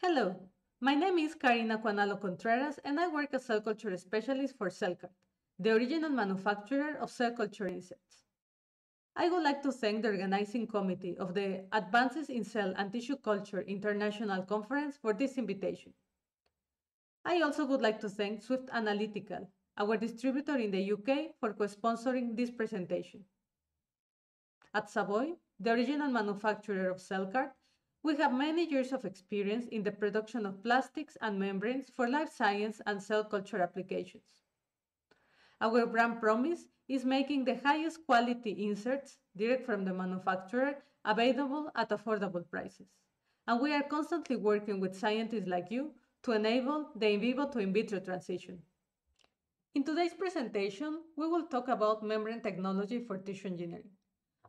Hello, my name is Karina Cuanalo Contreras and I work as cell culture specialist for cellQART, the original manufacturer of cell culture inserts. I would like to thank the organizing committee of the Advances in Cell and Tissue Culture International Conference for this invitation. I also would like to thank Swift Analytical, our distributor in the UK, for co-sponsoring this presentation. At SABEU, the original manufacturer of cellQART, we have many years of experience in the production of plastics and membranes for life science and cell culture applications. Our brand promise is making the highest quality inserts direct from the manufacturer available at affordable prices. And we are constantly working with scientists like you to enable the in vivo to in vitro transition. In today's presentation, we will talk about membrane technology for tissue engineering.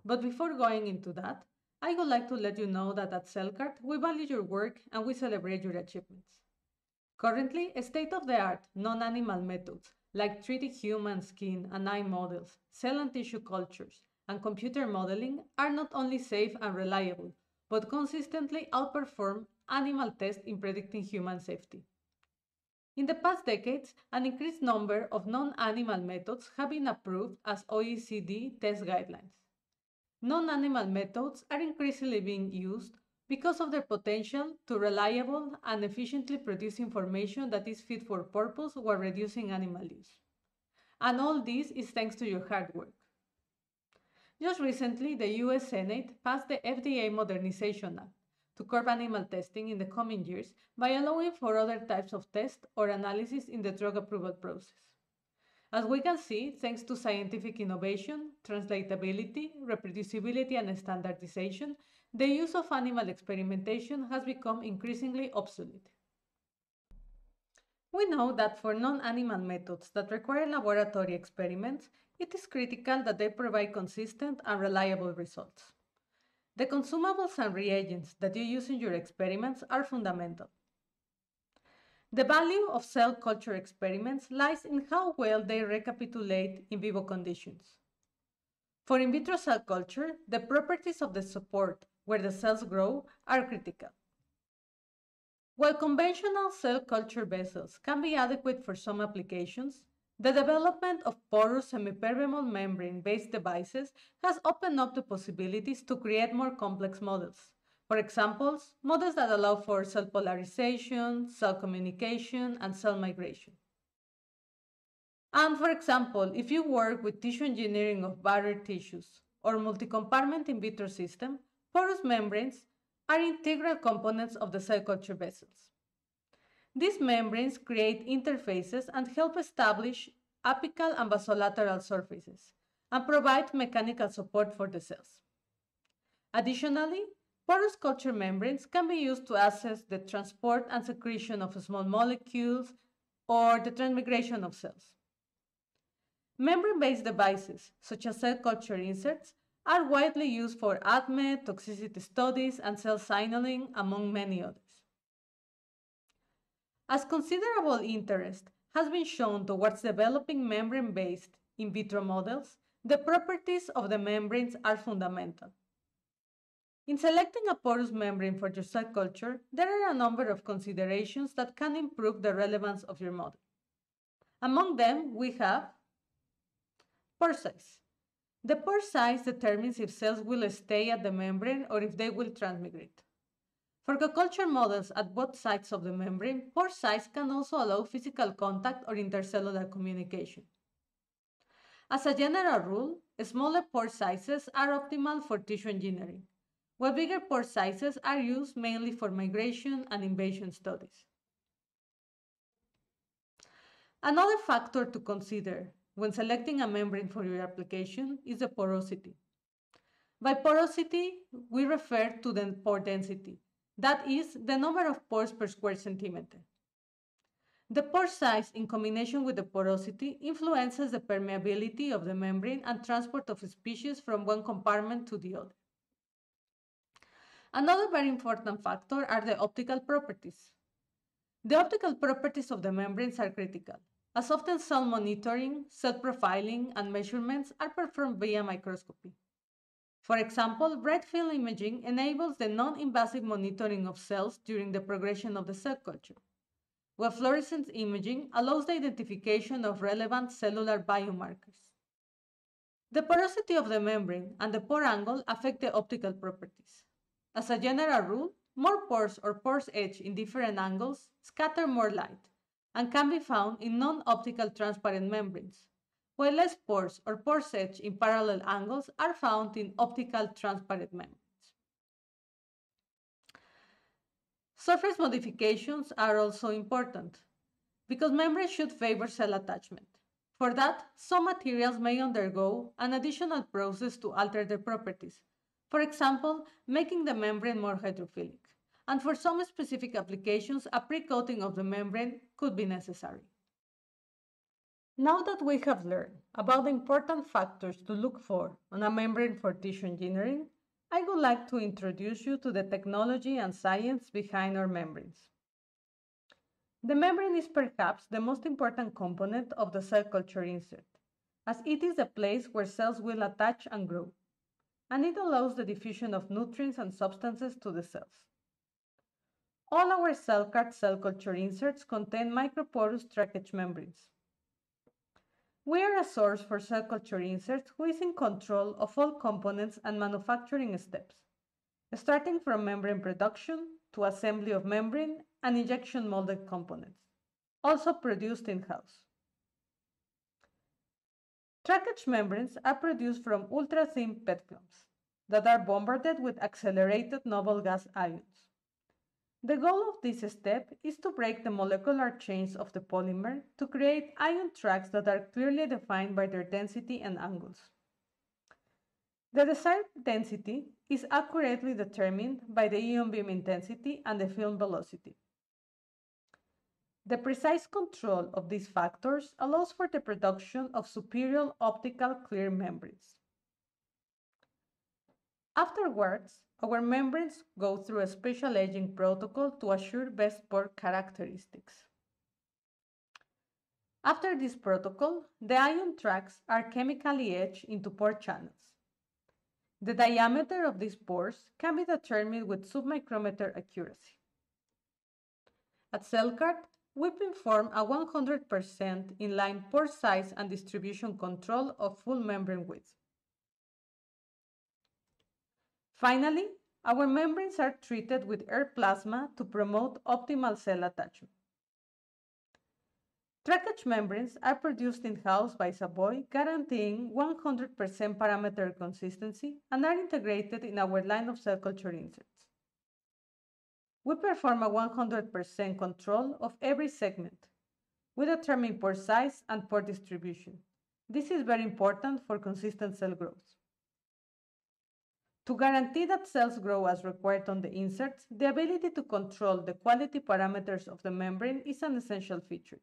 But before going into that, I would like to let you know that at cellQART, we value your work and we celebrate your achievements. Currently, state-of-the-art non-animal methods like 3D human skin and eye models, cell and tissue cultures, and computer modeling are not only safe and reliable, but consistently outperform animal tests in predicting human safety. In the past decades, an increased number of non-animal methods have been approved as OECD test guidelines. Non-animal methods are increasingly being used because of their potential to reliable and efficiently produce information that is fit for purpose while reducing animal use. And all this is thanks to your hard work. Just recently, the US Senate passed the FDA Modernization Act to curb animal testing in the coming years by allowing for other types of tests or analysis in the drug approval process. As we can see, thanks to scientific innovation, translatability, reproducibility, and standardization, the use of animal experimentation has become increasingly obsolete. We know that for non-animal methods that require laboratory experiments, it is critical that they provide consistent and reliable results. The consumables and reagents that you use in your experiments are fundamental. The value of cell culture experiments lies in how well they recapitulate in vivo conditions. For in vitro cell culture, the properties of the support where the cells grow are critical. While conventional cell culture vessels can be adequate for some applications, the development of porous semipermeable membrane-based devices has opened up the possibilities to create more complex models. For examples, models that allow for cell polarization, cell communication, and cell migration. And for example, if you work with tissue engineering of barrier tissues or multi-compartment in vitro system, porous membranes are integral components of the cell culture vessels. These membranes create interfaces and help establish apical and basolateral surfaces and provide mechanical support for the cells. Additionally, Porous culture membranes can be used to assess the transport and secretion of small molecules or the transmigration of cells. Membrane-based devices, such as cell culture inserts, are widely used for ADME, toxicity studies, and cell signaling, among many others. As considerable interest has been shown towards developing membrane-based in vitro models, the properties of the membranes are fundamental. In selecting a porous membrane for your cell culture, there are a number of considerations that can improve the relevance of your model. Among them, we have pore size. The pore size determines if cells will stay at the membrane or if they will transmigrate. For co-culture models at both sides of the membrane, pore size can also allow physical contact or intercellular communication. As a general rule, smaller pore sizes are optimal for tissue engineering, while bigger pore sizes are used mainly for migration and invasion studies. Another factor to consider when selecting a membrane for your application is the porosity. By porosity, we refer to the pore density, that is, the number of pores per square centimeter. The pore size in combination with the porosity influences the permeability of the membrane and transport of species from one compartment to the other. Another very important factor are the optical properties. The optical properties of the membranes are critical, as often cell monitoring, cell profiling, and measurements are performed via microscopy. For example, bright field imaging enables the non-invasive monitoring of cells during the progression of the cell culture, while fluorescence imaging allows the identification of relevant cellular biomarkers. The porosity of the membrane and the pore angle affect the optical properties. As a general rule, more pores or pores edge in different angles scatter more light and can be found in non-optical transparent membranes, while less pores or pores edge in parallel angles are found in optical transparent membranes. Surface modifications are also important because membranes should favor cell attachment. For that, some materials may undergo an additional process to alter their properties, for example, making the membrane more hydrophilic. And for some specific applications, a pre-coating of the membrane could be necessary. Now that we have learned about the important factors to look for on a membrane for tissue engineering, I would like to introduce you to the technology and science behind our membranes. The membrane is perhaps the most important component of the cell culture insert, as it is the place where cells will attach and grow, and it allows the diffusion of nutrients and substances to the cells. All our cellQART cell culture inserts contain microporous track-etched membranes. We are a source for cell culture inserts who is in control of all components and manufacturing steps, starting from membrane production to assembly of membrane and injection molded components, also produced in-house. Track-etched membranes are produced from ultra-thin PET films that are bombarded with accelerated noble gas ions. The goal of this step is to break the molecular chains of the polymer to create ion tracks that are clearly defined by their density and angles. The desired density is accurately determined by the ion beam intensity and the film velocity. The precise control of these factors allows for the production of superior optical clear membranes. Afterwards, our membranes go through a special aging protocol to assure best pore characteristics. After this protocol, the ion tracks are chemically etched into pore channels. The diameter of these pores can be determined with submicrometer accuracy. At cellQART, we perform a 100% inline pore size and distribution control of full membrane width. Finally, our membranes are treated with air plasma to promote optimal cell attachment. Track-etched membranes are produced in-house by SABEU, guaranteeing 100% parameter consistency and are integrated in our line of cell culture inserts. We perform a 100% control of every segment. We determine pore size and pore distribution. This is very important for consistent cell growth. To guarantee that cells grow as required on the inserts, the ability to control the quality parameters of the membrane is an essential feature.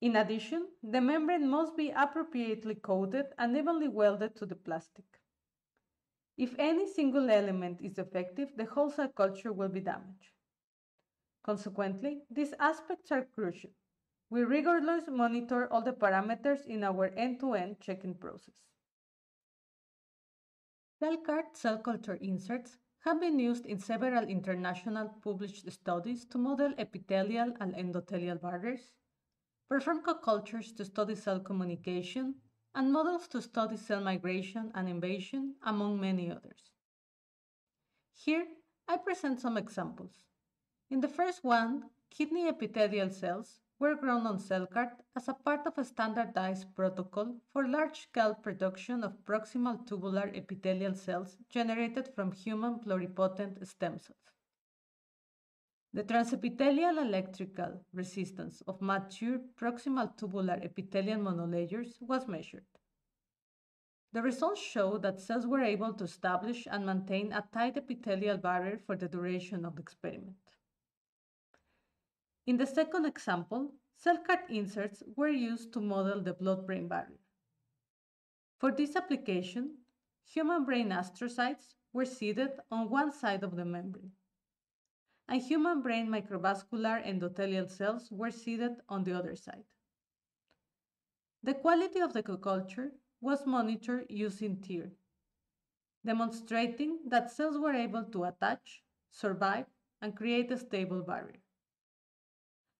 In addition, the membrane must be appropriately coated and evenly welded to the plastic. If any single element is defective, the whole cell culture will be damaged. Consequently, these aspects are crucial. We rigorously monitor all the parameters in our end-to-end -end checking process. cellQART cell culture inserts have been used in several international published studies to model epithelial and endothelial barriers, perform co-cultures to study cell communication, and models to study cell migration and invasion, among many others. Here, I present some examples. In the first one, kidney epithelial cells were grown on cellQART as a part of a standardized protocol for large-scale production of proximal tubular epithelial cells generated from human pluripotent stem cells. The transepithelial electrical resistance of mature proximal tubular epithelial monolayers was measured. The results show that cells were able to establish and maintain a tight epithelial barrier for the duration of the experiment. In the second example, cellQART inserts were used to model the blood-brain barrier. For this application, human brain astrocytes were seated on one side of the membrane, and human brain microvascular endothelial cells were seeded on the other side. The quality of the co-culture was monitored using TEER, demonstrating that cells were able to attach, survive, and create a stable barrier.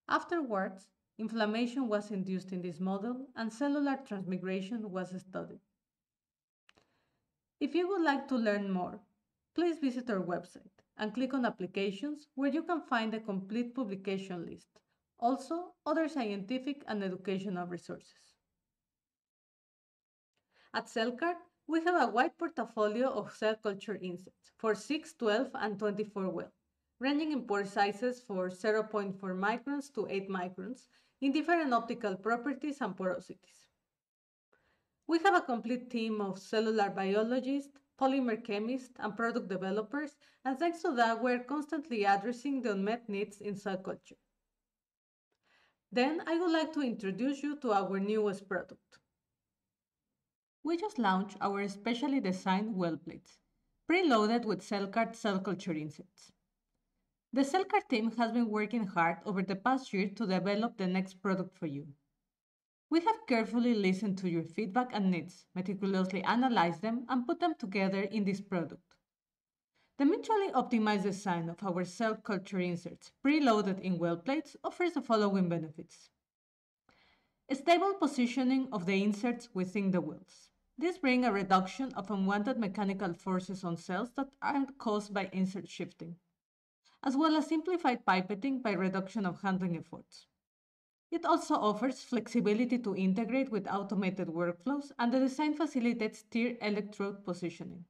Afterwards, inflammation was induced in this model and cellular transmigration was studied. If you would like to learn more, please visit our website and click on Applications where you can find a complete publication list, also other scientific and educational resources. At cellQART, we have a wide portfolio of cell culture insets for 6, 12, and 24 well, ranging in pore sizes for 0.4 microns to 8 microns in different optical properties and porosities. We have a complete team of cellular biologists, polymer chemists, and product developers, and thanks to that, we're constantly addressing the unmet needs in cell culture. Then I would like to introduce you to our newest product. We just launched our specially designed well plates, preloaded with cellQART cell culture insets. The cellQART team has been working hard over the past year to develop the next product for you. We have carefully listened to your feedback and needs, meticulously analyzed them, and put them together in this product. The mutually optimized design of our cell culture inserts, preloaded in well plates, offers the following benefits. A stable positioning of the inserts within the wells. This brings a reduction of unwanted mechanical forces on cells that aren't caused by insert shifting, as well as simplified pipetting by reduction of handling efforts. It also offers flexibility to integrate with automated workflows, and the design facilitates TEER electrode positioning.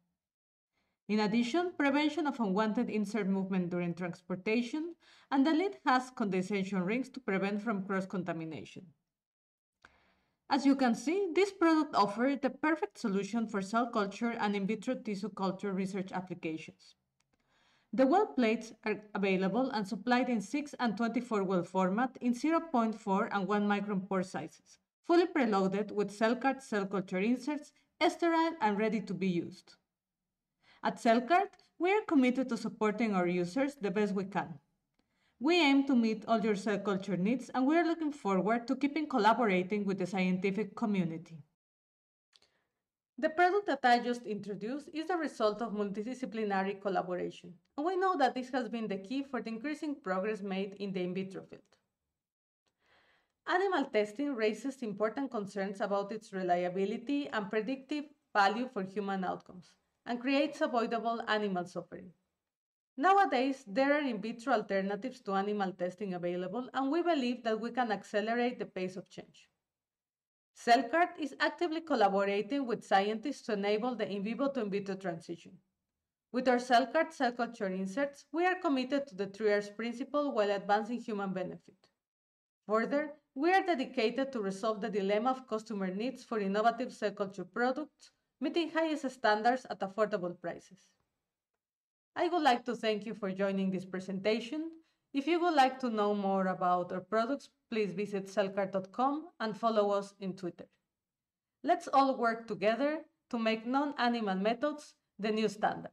In addition, prevention of unwanted insert movement during transportation, and the lid has condensation rings to prevent from cross-contamination. As you can see, this product offers the perfect solution for cell culture and in vitro tissue culture research applications. The well plates are available and supplied in 6 and 24 well format in 0.4 and 1 micron pore sizes, fully preloaded with cellQART cell culture inserts, sterile and ready to be used. At cellQART, we are committed to supporting our users the best we can. We aim to meet all your cell culture needs, and we are looking forward to keeping collaborating with the scientific community. The product that I just introduced is the result of multidisciplinary collaboration, and we know that this has been the key for the increasing progress made in the in vitro field. Animal testing raises important concerns about its reliability and predictive value for human outcomes, and creates avoidable animal suffering. Nowadays, there are in vitro alternatives to animal testing available, and we believe that we can accelerate the pace of change. cellQART is actively collaborating with scientists to enable the in vivo to in vitro transition. With our cellQART cell culture inserts, we are committed to the three R's principle while advancing human benefit. Further, we are dedicated to resolve the dilemma of customer needs for innovative cell culture products, meeting highest standards at affordable prices. I would like to thank you for joining this presentation. If you would like to know more about our products, please visit cellqart.com and follow us in Twitter. Let's all work together to make non-animal methods the new standard.